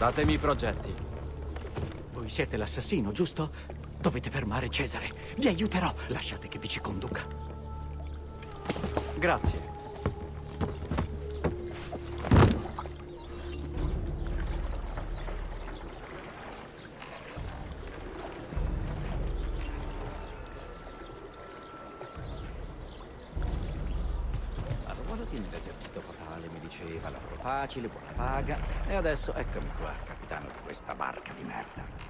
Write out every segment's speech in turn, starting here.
Datemi i progetti. Voi siete l'assassino, giusto? Dovete fermare Cesare. Vi aiuterò. Lasciate che vi ci conduca. Grazie. Arruolati nell'esercito papale, mi diceva, lavoro facile, buona paga. E adesso eccomi qua, capitano di questa barca di merda.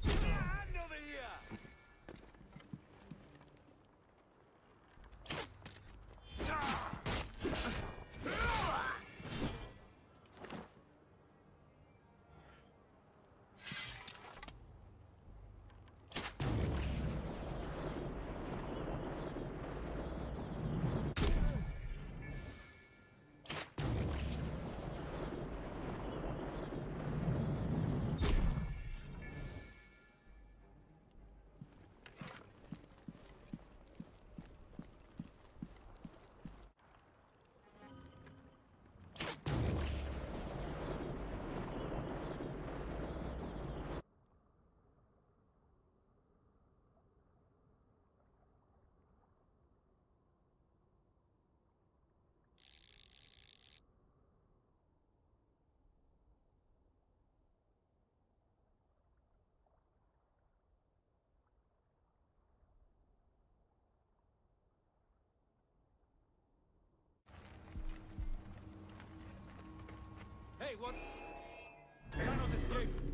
That's it. Hey, what? Cannot escape.